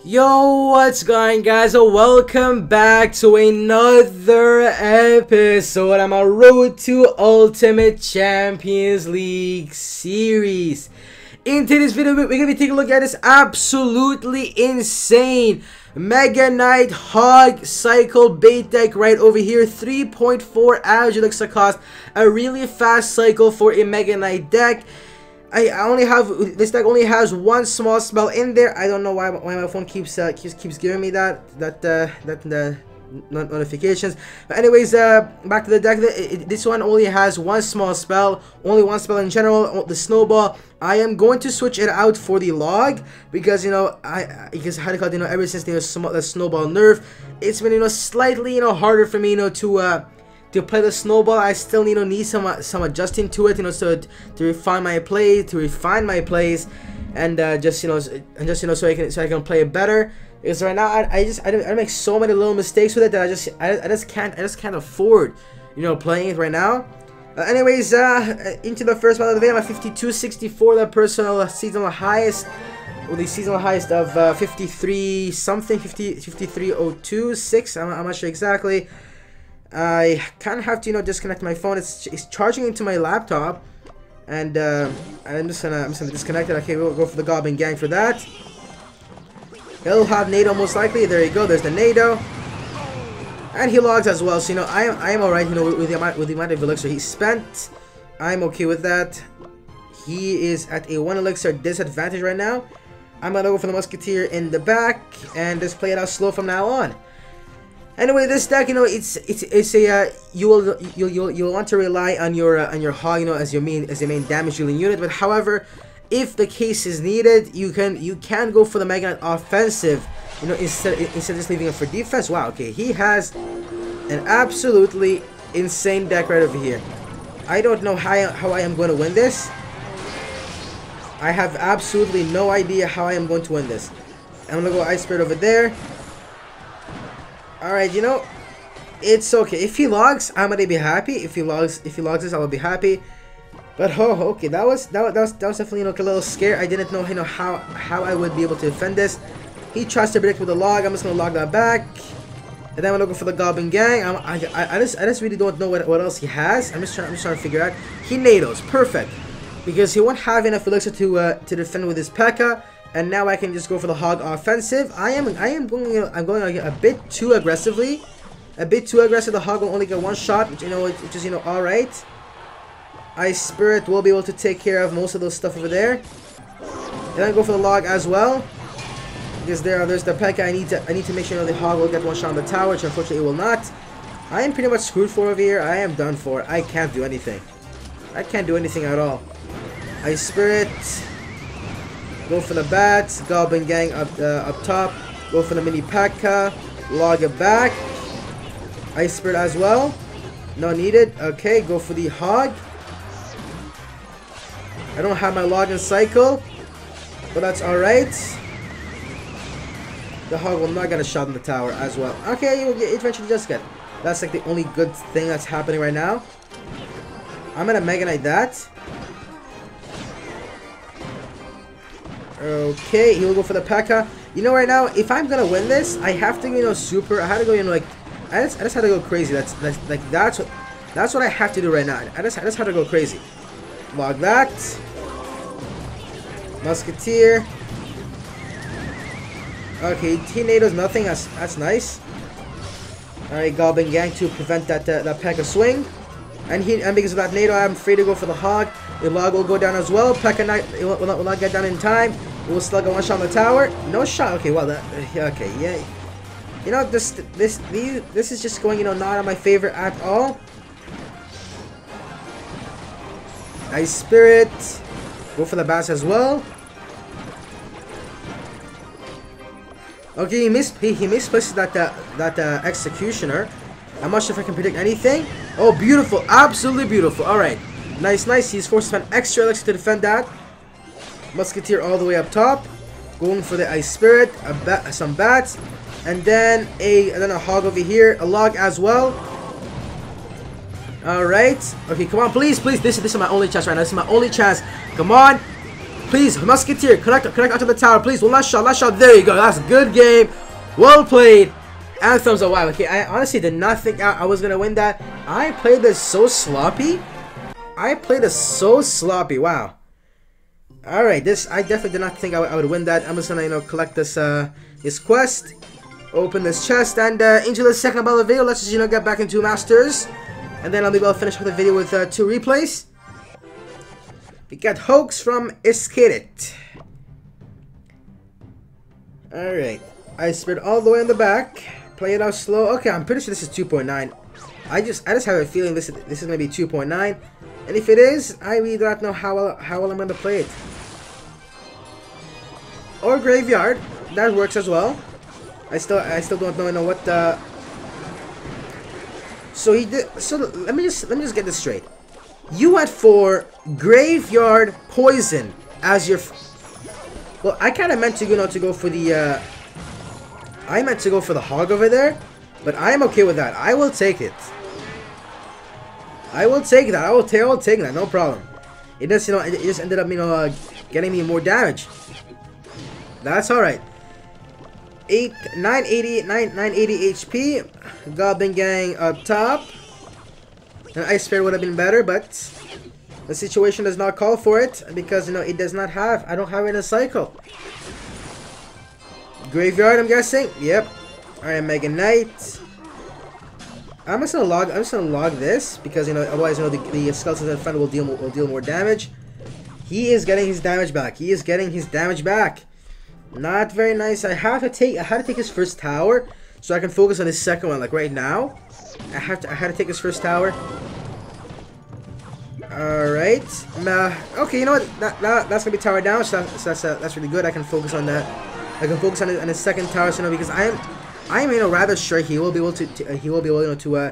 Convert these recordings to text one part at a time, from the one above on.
Yo, what's going guys? So welcome back to another episode my Road to Ultimate Champions League series. In today's video, we're to be taking a look at this absolutely insane Mega Knight Hog Cycle bait deck right over here. 3.4 average cost. A really fast cycle for a Mega Knight deck. I, I only have this deck only has one small spell in there. I don't know why why my phone keeps uh, keeps keeps giving me that that uh, that uh, notifications. But anyways, uh, back to the deck. This one only has one small spell, only one spell in general. The snowball. I am going to switch it out for the log because you know I because to you know ever since the, the snowball nerf, it's been you know slightly you know harder for me you know to uh to play the snowball I still you know need some uh, some adjusting to it you know so to refine my play to refine my plays and uh, just you know and just you know so I can so I can play it better. Because right now I, I just I, I make so many little mistakes with it that I just I, I just can't I just can't afford you know playing it right now. Uh, anyways uh into the first part of the I'm at 5264 the personal seasonal highest well, the seasonal highest of uh, 53 something 50 5302 6 I'm, I'm not sure exactly I kind of have to, you know, disconnect my phone. It's, it's charging into my laptop. And uh, I'm just gonna I'm just gonna disconnect it. Okay, we'll go for the Goblin Gang for that. He'll have NATO most likely. There you go. There's the NATO. And he logs as well. So you know, I am I am alright. You know, with, the amount with the amount of elixir he spent, I'm okay with that. He is at a one elixir disadvantage right now. I'm gonna go for the Musketeer in the back and just play it out slow from now on. Anyway, this deck, you know, it's it's it's a uh, you will you you'll you'll want to rely on your uh, on your hog, you know, as your main as your main damage dealing unit. But however, if the case is needed, you can you can go for the Mega Knight offensive, you know, instead instead of just leaving it for defense. Wow, okay, he has an absolutely insane deck right over here. I don't know how I, how I am going to win this. I have absolutely no idea how I am going to win this. I'm gonna go Ice Spirit over there. Alright, you know, it's okay. If he logs, I'm gonna be happy. If he logs, if he logs this, I will be happy. But oh, okay, that was that was that was, that was definitely you know, a little scare. I didn't know you know how how I would be able to defend this. He tries to predict with the log. I'm just gonna log that back. And then I'm go for the Goblin Gang. I'm, I, I, I just I just really don't know what, what else he has. I'm just trying I'm just trying to figure out. He NATOs, perfect, because he won't have enough elixir to uh, to defend with his P.E.K.K.A. And now I can just go for the hog offensive. I am I am going I'm going a bit too aggressively. A bit too aggressive. The hog will only get one shot, which you know which is you know alright. Ice Spirit will be able to take care of most of those stuff over there. And I go for the log as well. Because there there's the P.E.K.K.A. I need to I need to make sure the hog will get one shot on the tower, which unfortunately it will not. I am pretty much screwed for over here. I am done for. I can't do anything. I can't do anything at all. Ice Spirit. Go for the bats. Goblin Gang up uh, up top. Go for the mini P.E.K.K.A. Log it back. Ice Spirit as well. No needed. Okay, go for the Hog. I don't have my login cycle. But that's alright. The Hog will not get a shot in the tower as well. Okay, you will get, eventually just get. That's like the only good thing that's happening right now. I'm gonna Mega Knight that. Okay, he will go for the P.E.K.K.A. You know, right now, if I'm gonna win this, I have to, you know, super. I had to go, you know, like, I just, I just had to go crazy. That's, that's, like, that's what, that's what I have to do right now. I just, I just had to go crazy. Log that. Musketeer. Okay, he NATO's nothing. That's, that's nice. Alright, Goblin Gang to prevent that, uh, that P.E.K.K.A. swing. And he, and because of that NATO, I'm free to go for the hog. The log will go down as well. P.E.K.K.A. will, will, not, will not get down in time. We'll still get one shot on the tower. No shot. Okay, well, that, okay, yeah. You know, this, this, these, this is just going, you know, not on my favorite at all. Ice Spirit. Go for the bats as well. Okay, he missed. He, he misplaced that uh, that uh, executioner. I'm not sure if I can predict anything. Oh, beautiful! Absolutely beautiful. All right, nice, nice. He's forced to spend extra elixir to defend that. Musketeer all the way up top. Going for the Ice Spirit, a bat, some bats, and then a and then a hog over here, a log as well. All right. Okay, come on, please, please. This is this is my only chance right now. This is my only chance. Come on. Please, Musketeer, connect, connect onto the tower, please. One last shot, last shot. There you go. That's a good game. Well played. And thumbs up. Wow. Okay, I honestly did not think I, I was gonna win that. I played this so sloppy. I played this so sloppy. Wow. All right, this I definitely did not think I, I would win that. I'm just gonna you know collect this uh this quest, open this chest, and uh, into the second part of the video. Let's just you know get back into Masters, and then I'll be able to finish off the video with uh, two replays. We got Hoax from Iskidit. Alright. I spread all the way in the back. Play it out slow. Okay, I'm pretty sure this is 2.9. I just I just have a feeling this is, this is to be 2.9. And if it is, I really don't know how well, how well I'm to play it. Or Graveyard. That works as well. I still I still don't know, you know what the... So he did... So let me just let me just get this straight. You went for Graveyard Poison as your... Well, I kind of meant to, you know, to go for the, uh... I meant to go for the Hog over there, but I'm okay with that. I will take it. I will take that. I will, I will take that. No problem. It just, you know, it just ended up, you know, uh, getting me more damage. That's alright. 8, 980, 9, 980 HP. Goblin Gang up top. An Ice Spirit would have been better, but the situation does not call for it because, you know, it does not have, I don't have it in a cycle. Graveyard, I'm guessing? Yep. Alright, Mega Knight. I'm just gonna log. I'm just gonna log this because you know otherwise you know the, the skeletons in front will deal will deal more damage. He is getting his damage back. He is getting his damage back. Not very nice. I have to take. I had to take his first tower so I can focus on his second one. Like right now, I have to. I had to take his first tower. All right. Nah. Okay. You know what? That, that that's gonna be tower down. So, that, so that's uh, that's really good. I can focus on that. I can focus on his, on his second tower. So you know because I am. I am you know rather sure he will be able to, to uh, he will be able you know, to uh,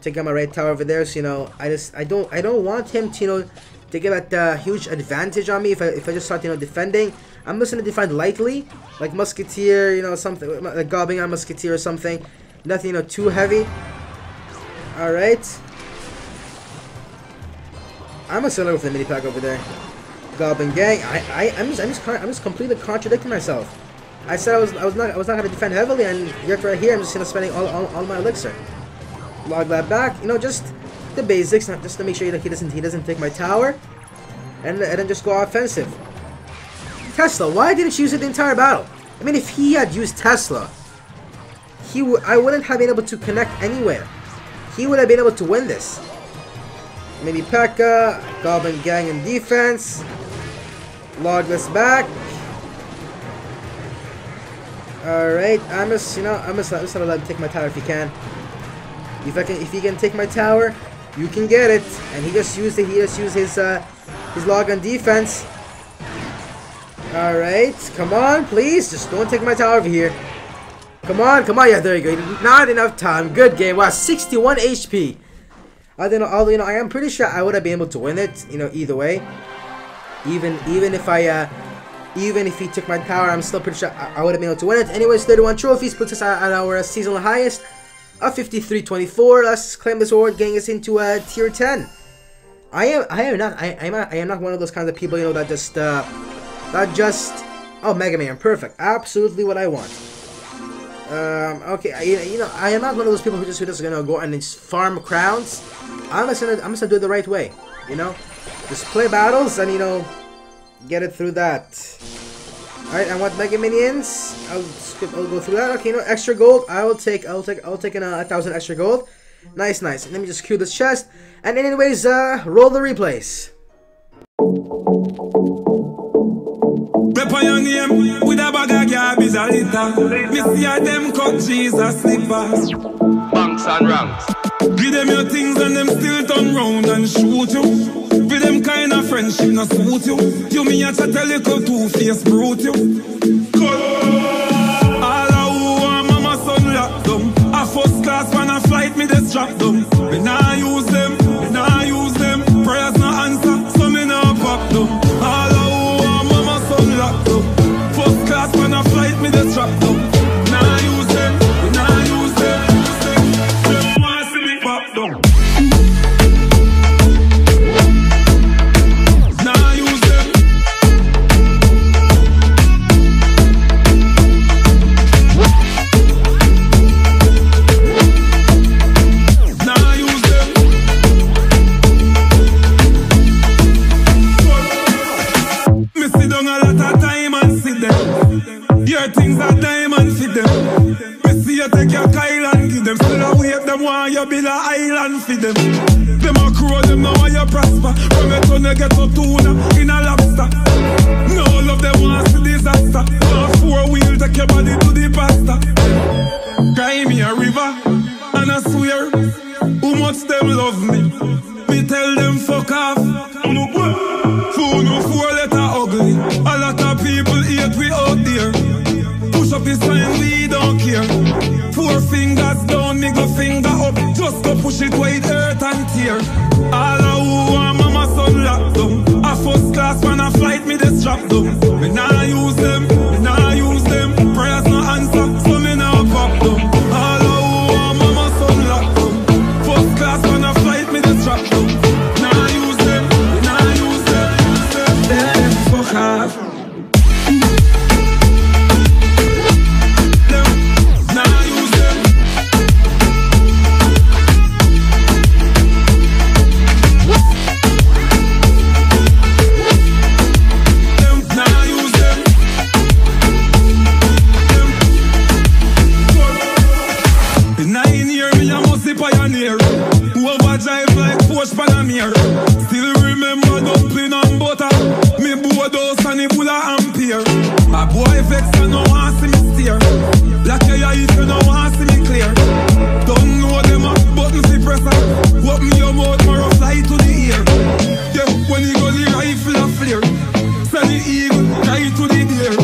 take out my right tower over there. So you know I just I don't I don't want him to you know to get that uh, huge advantage on me if I if I just start you know defending. I'm just gonna defend lightly, like musketeer, you know something like gobbing on musketeer or something. Nothing you know too heavy. All right. I'm gonna go for the mini pack over there. Goblin gang. I I I'm just I'm just I'm just completely contradicting myself. I said I was I was not I was not gonna defend heavily, and yet right here I'm just gonna spending all, all, all my elixir. Log that back. You know, just the basics, just to make sure that he doesn't he doesn't take my tower, and and then just go offensive. Tesla, why didn't you use it the entire battle? I mean, if he had used Tesla, he would I wouldn't have been able to connect anywhere. He would have been able to win this. Maybe P.E.K.K.A, Goblin Gang in defense. Log this back. Alright, I'm just, you know, I'm just, I'm just gonna let him take my tower if he can. If I can, if he can take my tower, you can get it. And he just used it, he just used his, uh, his log on defense. Alright, come on, please, just don't take my tower over here. Come on, come on, yeah, there you go. Not enough time, good game. Wow, 61 HP. I don't know, although, you know, I am pretty sure I would have been able to win it, you know, either way. Even, even if I, uh, even if he took my tower, I'm still pretty sure I, I would have been able to win it. Anyways, 31 trophies puts us at, at our seasonal highest of 53.24. Let's claim this award, getting us into uh, tier 10. I am I am not I, I am not, I am not one of those kinds of people you know that just uh that just oh Mega Man perfect absolutely what I want. Um, okay, I, you know I am not one of those people who just who just gonna go and just farm crowns. I'm just gonna I'm just gonna do it the right way, you know, just play battles and you know get it through that. Alright, I want Mega Minions. I'll skip, I'll go through that. Okay, you know, extra gold. I will take, I'll take, I'll take in a, a thousand extra gold. Nice, nice. Let me just queue this chest. And anyways, uh, roll the replays. On your name with a bag of garbage a litter. Me see a them cut Jesus slippers. Banks and ranks. Give them your things and them still turn round and shoot you. For them kind of friendship not suit you. You me a chat a little two-face brute you. All a who want mama son lock them. A first class when a flight me just drop them. Me nah use them, them want you build a island for them. Them a crow, them know how you prosper. From turn you get to tuna in a lobster. No love them want see disaster. One four wheel take your body to the pasta. Cry me a river, and I swear, who much them love me. Me tell them fuck off. Fool no four letter ugly. A lot of people hate we out there. Push up the sign, we don't care. Four fingers down, middle finger up. Just go push it wide, earth and tear. All of who want mama son locked down. A first class man a flight, me they strap down. Me nah use them, Open your mouth, more fly to the ear. Yeah, when you go the rifle a flare. Send the eagle, right to the deer.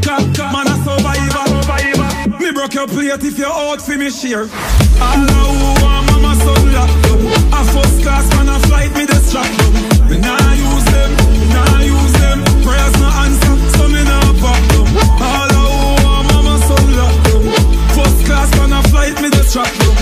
Cat, cat, man a survivor. survivor. Me broke your plate if you're out for me share. All of who want mama son locked. A first class man a flight me the strap. Me nah use them, nah use them. Prayers no answer, so me nah pop down. All of who want mama son locked. First class man a flight me the strap